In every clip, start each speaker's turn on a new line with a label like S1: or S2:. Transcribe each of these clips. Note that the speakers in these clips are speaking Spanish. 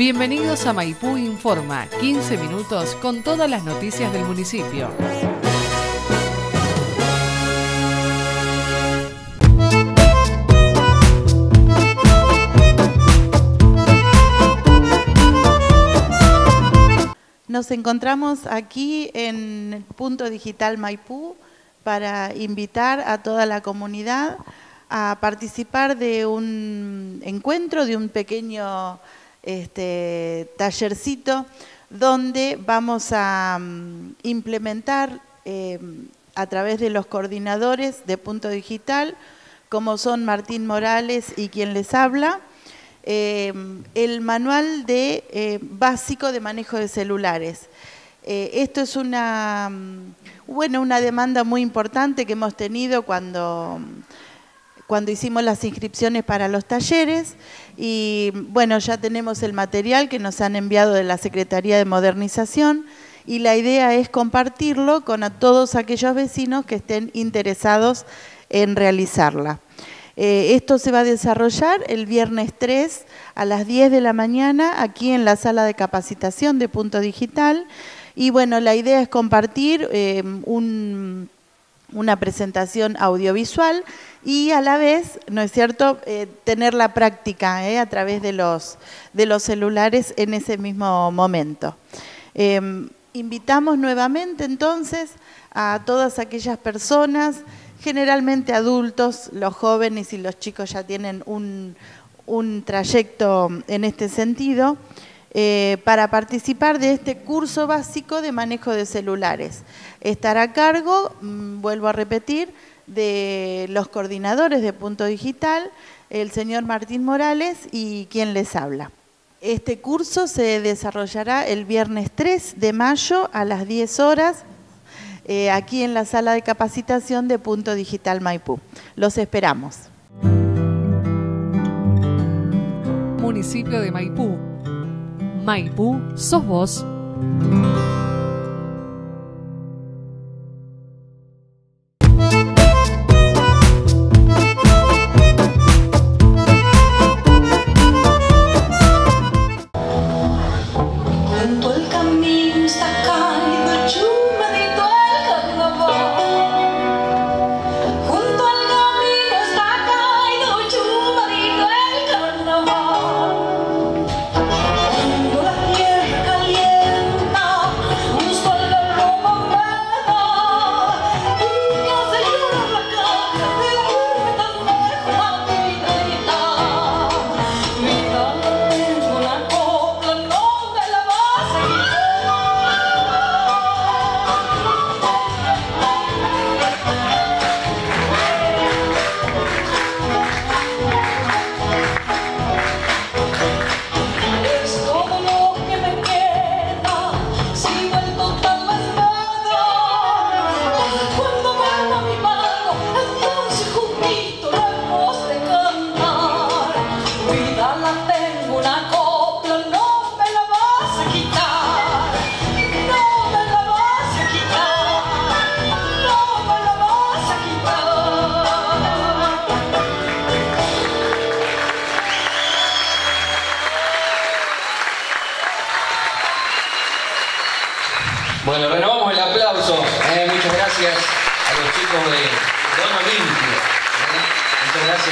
S1: Bienvenidos a Maipú Informa, 15 minutos con todas las noticias del municipio.
S2: Nos encontramos aquí en Punto Digital Maipú para invitar a toda la comunidad a participar de un encuentro, de un pequeño este, tallercito donde vamos a mm, implementar em, a través de los coordinadores de Punto Digital, como son Martín Morales y quien les habla, em, el manual de eh, básico de manejo de celulares. Eh, esto es una, mm, bueno, una demanda muy importante que hemos tenido cuando cuando hicimos las inscripciones para los talleres y bueno, ya tenemos el material que nos han enviado de la Secretaría de Modernización y la idea es compartirlo con todos aquellos vecinos que estén interesados en realizarla. Eh, esto se va a desarrollar el viernes 3 a las 10 de la mañana aquí en la sala de capacitación de Punto Digital. Y bueno, la idea es compartir eh, un una presentación audiovisual y a la vez, ¿no es cierto?, eh, tener la práctica eh, a través de los, de los celulares en ese mismo momento. Em, invitamos nuevamente entonces a todas aquellas personas, generalmente adultos, los jóvenes y los chicos ya tienen un, un trayecto en este sentido, eh, para participar de este curso básico de manejo de celulares. Estar a cargo, mm, vuelvo a repetir, de los coordinadores de Punto Digital, el señor Martín Morales y quien les habla. Este curso se desarrollará el viernes 3 de mayo a las 10 horas eh, aquí en la sala de capacitación de Punto Digital Maipú. Los esperamos.
S1: Municipio de Maipú
S3: mày bu so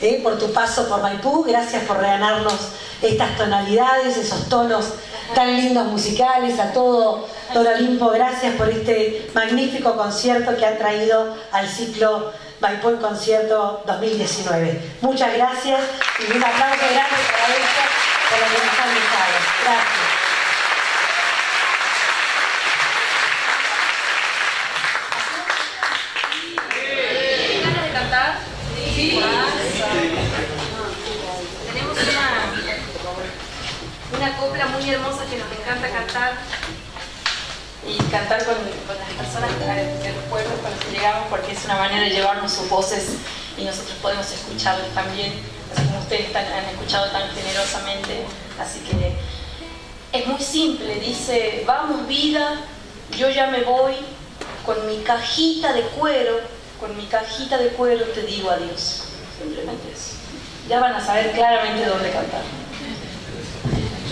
S3: eh, por tu paso por Maipú, gracias por reganarnos estas tonalidades, esos tonos tan lindos musicales, a todo Don Olimpo, gracias por este magnífico concierto que han traído al ciclo Maipú en Concierto 2019. Muchas gracias y un aplauso grande para ellos por lo que nos han dejado. Gracias. Muy hermosa que nos encanta cantar y cantar con, las personas de los pueblos con que llegamos porque es una manera de llevarnos sus voces y nosotros podemos escucharles también, así como ustedes han escuchado tan generosamente. Así que es muy simple, dice, vamos vida, yo ya me voy, con mi cajita de cuero, con mi cajita de cuero te digo adiós. Simplemente eso. Ya van a saber claramente dónde cantar.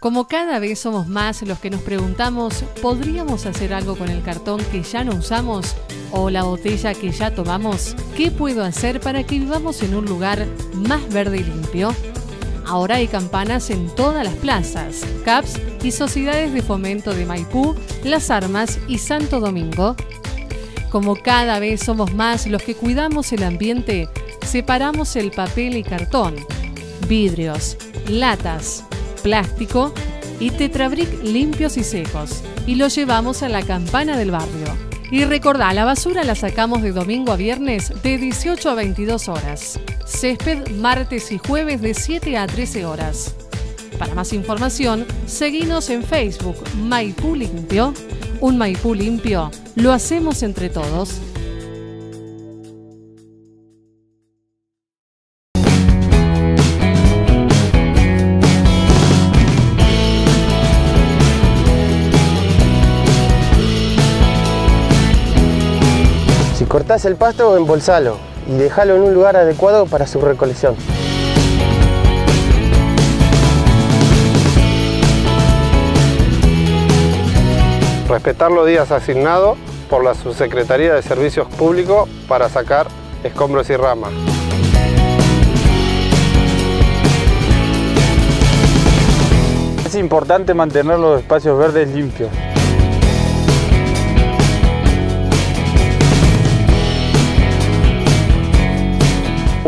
S1: Como cada vez somos más los que nos preguntamos, ¿podríamos hacer algo con el cartón que ya no usamos? ¿O la botella que ya tomamos? ¿Qué puedo hacer para que vivamos en un lugar más verde y limpio? Ahora hay campanas en todas las plazas, CAPS y sociedades de fomento de Maipú, Las Armas y Santo Domingo. Como cada vez somos más los que cuidamos el ambiente, separamos el papel y cartón, vidrios, latas, plástico y tetrabric limpios y secos y lo llevamos a la campana del barrio. Y recordá, la basura la sacamos de domingo a viernes de 18 a 22 horas. Césped martes y jueves de 7 a 13 horas. Para más información, seguinos en Facebook Maipú Limpio. Un Maipú limpio lo hacemos entre todos.
S4: Cortás el pasto, embolsalo y déjalo en un lugar adecuado para su recolección. Respetar los días asignados por la Subsecretaría de Servicios Públicos para sacar escombros y ramas.
S5: importante mantener los espacios verdes limpios.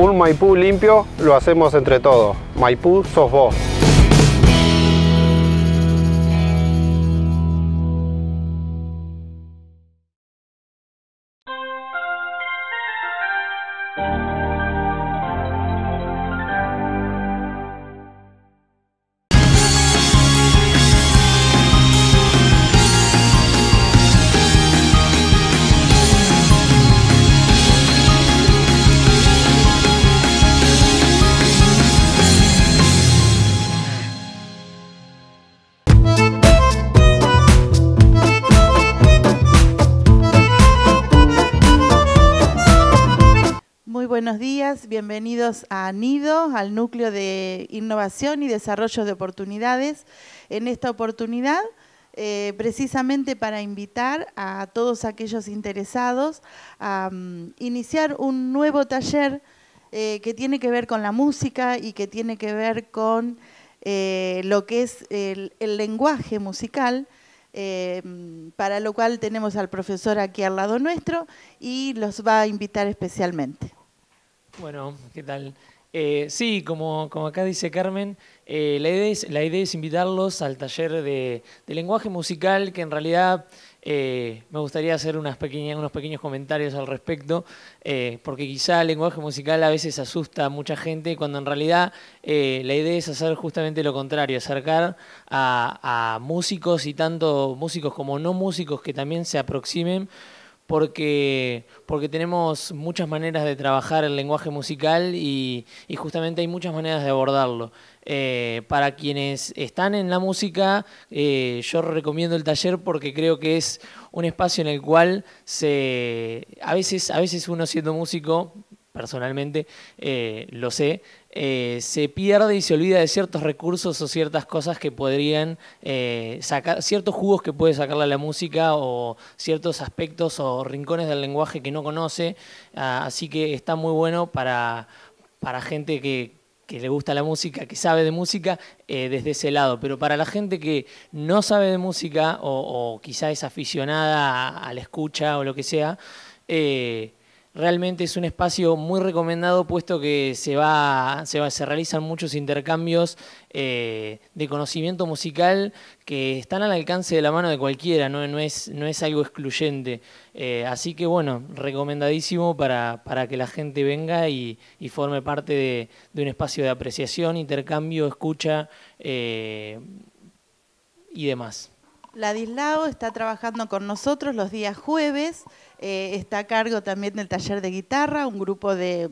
S4: Un Maipú limpio lo hacemos entre todos. Maipú sos vos.
S2: Buenos días, bienvenidos a Nido, al Núcleo de Innovación y Desarrollo de Oportunidades. En esta oportunidad, eh, precisamente para invitar a todos aquellos interesados a mm, iniciar un nuevo taller eh, que tiene que ver con la música y que tiene que ver con eh, lo que es el, el lenguaje musical, para lo cual tenemos al profesor aquí al lado nuestro y los va a invitar especialmente.
S6: Bueno, ¿qué tal? Eh, sí, como, como, acá dice Carmen, eh, la, idea es, la idea es invitarlos al taller de, lenguaje musical, que en realidad eh, me gustaría hacer unas pequeñas, unos pequeños comentarios al respecto, porque quizá el lenguaje musical a veces asusta a mucha gente, cuando en realidad la idea es hacer justamente lo contrario, acercar a músicos y tanto músicos como no músicos que también se aproximen porque, porque tenemos muchas maneras de trabajar el lenguaje musical y, justamente hay muchas maneras de abordarlo. Eh, para quienes están en la música, eh, yo recomiendo el taller porque creo que es un espacio en el cual se, a, veces, a veces uno siendo músico, personalmente eh, lo sé, eh, se pierde y se olvida de ciertos recursos o ciertas cosas que podrían eh, sacar, ciertos jugos que puede sacarle a la música o ciertos aspectos o rincones del lenguaje que no conoce. Ah, así que está muy bueno para, para gente que, le gusta la música, que sabe de música, eh, desde ese lado. Pero para la gente que no sabe de música o, quizá es aficionada a, la escucha o lo que sea, Realmente es un espacio muy recomendado puesto que se, va, se, se realizan muchos intercambios eh, de conocimiento musical que están al alcance de la mano de cualquiera, no, no, es, no es algo excluyente. Eh, así que bueno, recomendadísimo para, para que la gente venga y, forme parte de, un espacio de apreciación, intercambio, escucha eh, y demás.
S2: Ladislao está trabajando con nosotros los días jueves, eh, está a cargo también del taller de guitarra, un grupo de,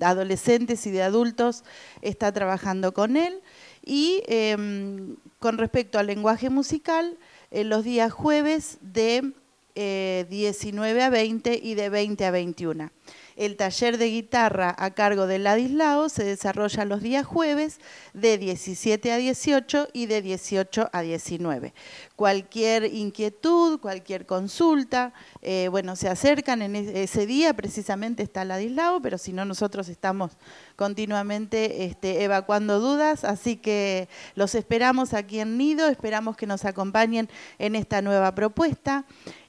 S2: adolescentes y de adultos está trabajando con él. Y em, con respecto al lenguaje musical, eh, los días jueves de 19 eh, a 20 y de 20 a 21. El taller de guitarra a cargo de Ladislao se desarrolla los días jueves de 17 a 18 y de 18 a 19. Cualquier inquietud, cualquier consulta, eh, bueno, se acercan en ese día, precisamente está Ladislao, pero si no nosotros estamos continuamente este, evacuando dudas, así que los esperamos aquí en Nido, esperamos que nos acompañen en esta nueva propuesta.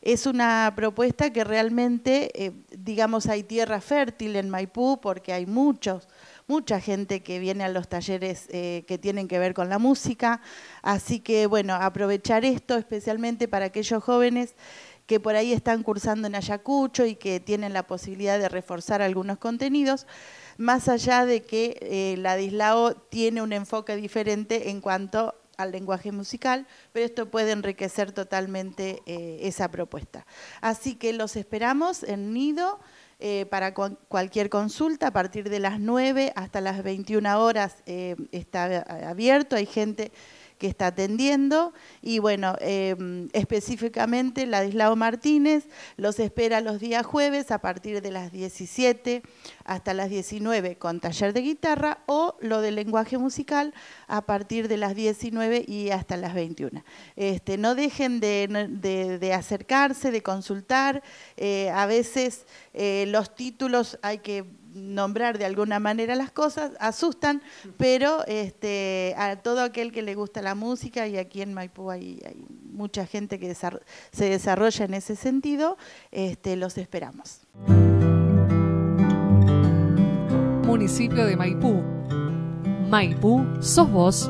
S2: Es una propuesta que realmente, eh, digamos, hay tierra fértil en Maipú porque hay muchos mucha gente que viene a los talleres eh, que tienen que ver con la música. Así que, bueno, aprovechar esto especialmente para aquellos jóvenes que por ahí están cursando en Ayacucho y que tienen la posibilidad de reforzar algunos contenidos, más allá de que eh, la Dislao tiene un enfoque diferente en cuanto al lenguaje musical, pero esto puede enriquecer totalmente eh, esa propuesta. Así que los esperamos en Nido eh, para cualquier consulta a partir de las 9 hasta las 21 horas está abierto, hay gente que está atendiendo. Y bueno, em, específicamente Ladislao Martínez los espera los días jueves a partir de las 17 hasta las 19 con taller de guitarra o lo del lenguaje musical a partir de las 19 y hasta las 21. Este, no dejen de, acercarse, de consultar. Eh, a veces eh, los títulos hay que nombrar de alguna manera las cosas, asustan, pero este, a todo aquel que le gusta la música, y aquí en Maipú hay, mucha gente que se desarrolla en ese sentido, este, los esperamos.
S1: Municipio de Maipú. Maipú, sos vos.